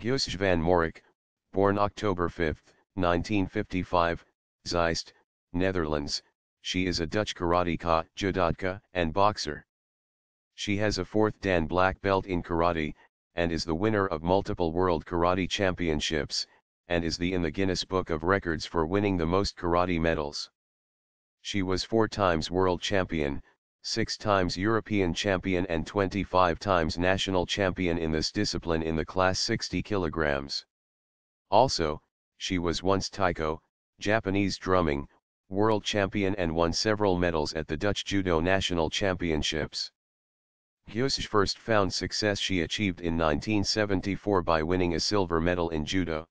Guusje van Mourik, born October 5, 1955, Zeist, Netherlands, she is a Dutch karateka, judoka, and boxer. She has a fourth Dan black belt in karate, and is the winner of multiple world karate championships, and is the in the Guinness Book of Records for winning the most karate medals. She was four times world champion, six times European champion and 25 times national champion in this discipline in the class 60 kilograms. Also, she was once taiko, Japanese drumming, world champion and won several medals at the Dutch Judo National Championships. Guusje's first found success she achieved in 1974 by winning a silver medal in judo.